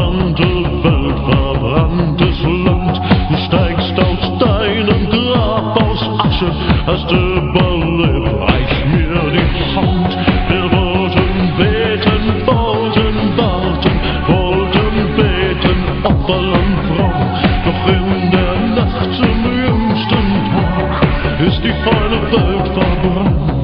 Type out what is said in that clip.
verbrannte Welt, verbranntes Land. Du steigst aus deinem Grab aus Asche, hast überlebt. Reich mir die Hand. Wir wollten beten, wollten warten, wollten beten, Opferland Frau. Doch in der Nacht zum jüngsten Tag ist die feine Welt verbrannt.